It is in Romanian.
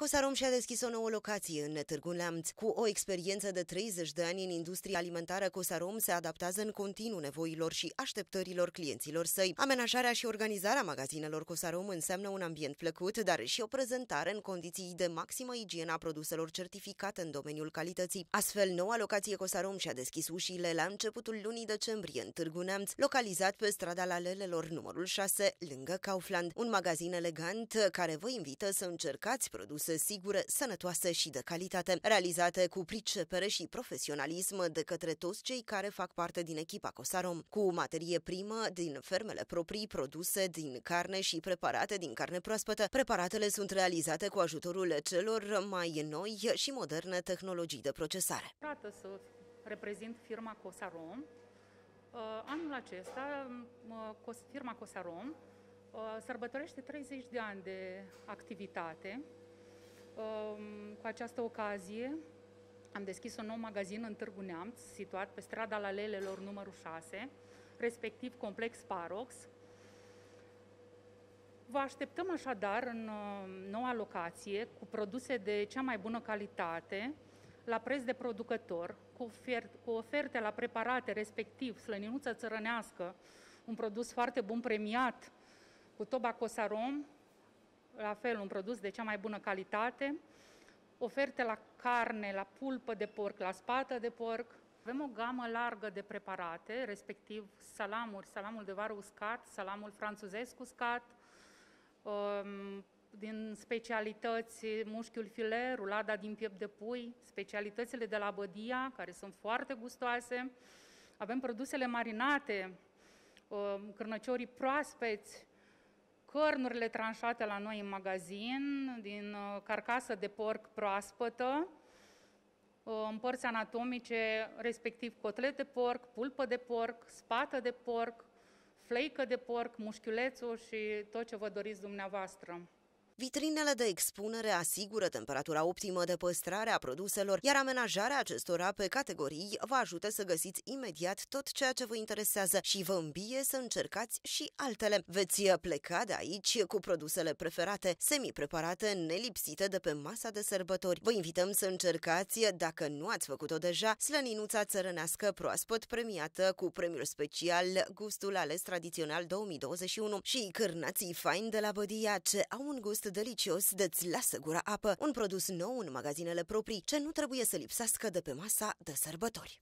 Cosarom și-a deschis o nouă locație în Târgu Neamț. Cu o experiență de 30 de ani în industria alimentară, Cosarom se adaptează în continuu nevoilor și așteptărilor clienților săi. Amenajarea și organizarea magazinelor Cosarom înseamnă un ambient plăcut, dar și o prezentare în condiții de maximă igienă a produselor certificate în domeniul calității. Astfel, noua locație Cosarom și-a deschis ușile la începutul lunii decembrie în Târgu Neamț, localizat pe strada la Lelelor numărul 6, lângă Kaufland. Un magazin elegant care vă invită să încercați produse produse sigure, sănătoase și de calitate, realizate cu pricepere și profesionalism de către toți cei care fac parte din echipa Cosarom, cu materie primă din fermele proprii, produse din carne și preparate din carne proaspătă. Preparatele sunt realizate cu ajutorul celor mai noi și moderne tehnologii de procesare. Prată să reprezint firma Cosarom. Uh, anul acesta, uh, firma Cosarom uh, sărbătorește 30 de ani de activitate cu această ocazie am deschis un nou magazin în Târgu Neamț, situat pe strada la Lelelor numărul 6, respectiv complex Parox. Vă așteptăm așadar în uh, noua locație cu produse de cea mai bună calitate, la preț de producător, cu, oferte, cu oferte la preparate, respectiv slăninuță țărănească, un produs foarte bun premiat, cu tobacosarom, la fel un produs de cea mai bună calitate, oferte la carne, la pulpă de porc, la spată de porc. Avem o gamă largă de preparate, respectiv salamuri, salamul de vară uscat, salamul franțuzesc uscat, um, din specialități mușchiul filet, rulada din piept de pui, specialitățile de la Bădia, care sunt foarte gustoase. Avem produsele marinate, um, cârnăciorii proaspeți, cărnurile tranșate la noi în magazin, din uh, carcasă de porc proaspătă, uh, în părți anatomice, respectiv cotlet de porc, pulpă de porc, spată de porc, fleică de porc, mușchiulețul și tot ce vă doriți dumneavoastră. Vitrinele de expunere asigură temperatura optimă de păstrare a produselor, iar amenajarea acestora pe categorii vă ajută să găsiți imediat tot ceea ce vă interesează și vă îmbie să încercați și altele. Veți pleca de aici cu produsele preferate, semi-preparate, nelipsite de pe masa de sărbători. Vă invităm să încercați, dacă nu ați făcut-o deja, slăninuța țărănească proaspăt premiată cu premiul special Gustul ales tradițional 2021 și cârnații fain de la Bădia, ce au un gust delicios de-ți lasă gura apă, un produs nou în magazinele proprii ce nu trebuie să lipsească de pe masa de sărbători.